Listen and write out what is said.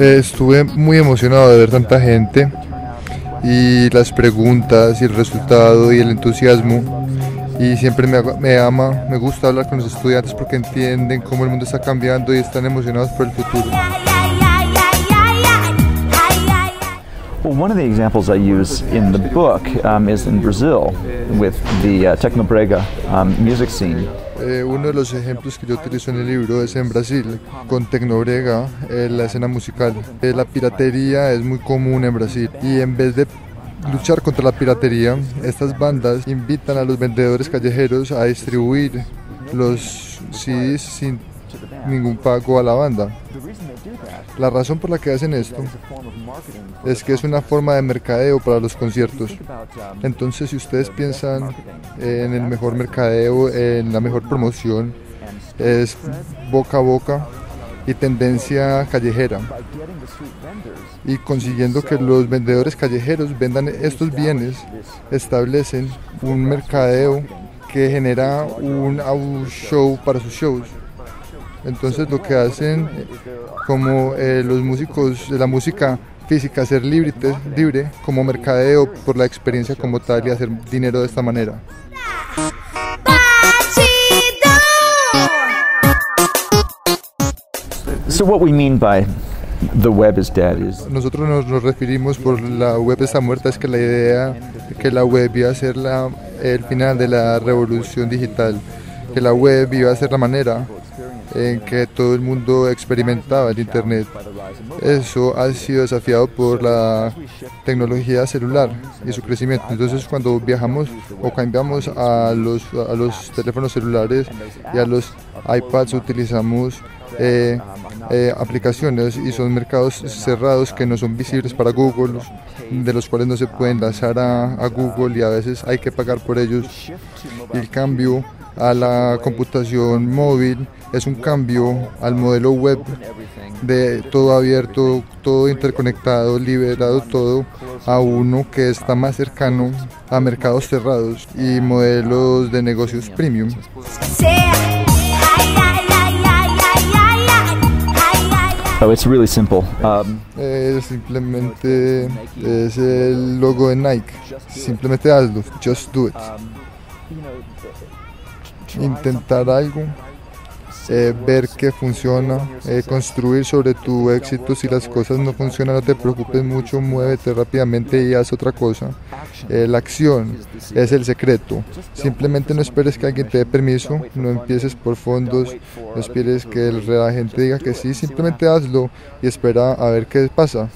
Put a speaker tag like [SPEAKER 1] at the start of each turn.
[SPEAKER 1] Estuve muy emocionado de ver tanta gente y las preguntas y el resultado y el entusiasmo. Y siempre me, me ama, me gusta hablar con los estudiantes porque entienden cómo el mundo está cambiando y están emocionados por el futuro.
[SPEAKER 2] Well, one of the examples I use in the book um, is in Brazil with the uh, Tecnobrega um, music scene.
[SPEAKER 1] Eh, uno de los ejemplos que yo utilizo en el libro es en Brasil, con Tecnobrega, eh, la escena musical. Eh, la piratería es muy común en Brasil y en vez de luchar contra la piratería, estas bandas invitan a los vendedores callejeros a distribuir los CDs sin ningún pago a la banda. La razón por la que hacen esto es que es una forma de mercadeo para los conciertos. Entonces, si ustedes piensan en el mejor mercadeo, en la mejor promoción, es boca a boca y tendencia callejera. Y consiguiendo que los vendedores callejeros vendan estos bienes, establecen un mercadeo que genera un show para sus shows. Entonces lo que hacen como eh, los músicos de la música física, ser libre, libre como mercadeo por la experiencia como tal y hacer dinero de esta manera.
[SPEAKER 2] So, what we mean by the web is dead is
[SPEAKER 1] Nosotros nos, nos referimos por la web está muerta, es que la idea de que la web iba a ser la, el final de la revolución digital, que la web iba a ser la manera en que todo el mundo experimentaba el Internet. Eso ha sido desafiado por la tecnología celular y su crecimiento. Entonces cuando viajamos o cambiamos a los, a los teléfonos celulares y a los iPads utilizamos eh, eh, aplicaciones y son mercados cerrados que no son visibles para Google, de los cuales no se puede enlazar a, Google y a veces hay que pagar por ellos. El cambio a la computación móvil es un cambio al modelo web de todo abierto, todo interconectado, liberado todo a uno que está más cercano a mercados cerrados y modelos de negocios premium.
[SPEAKER 2] oh, it's really simple. Um,
[SPEAKER 1] Eh, simplemente es el logo de Nike. Simplemente hazlo, just do it. Intentar algo, eh, ver que funciona, eh, construir sobre tu éxito. Si las cosas no funcionan, no te preocupes mucho, muévete rápidamente y haz otra cosa. Eh, la acción es el secreto. Simplemente no esperes que alguien te dé permiso, no empieces por fondos, no esperes que el- la gente diga que sí, simplemente hazlo y espera a ver qué pasa.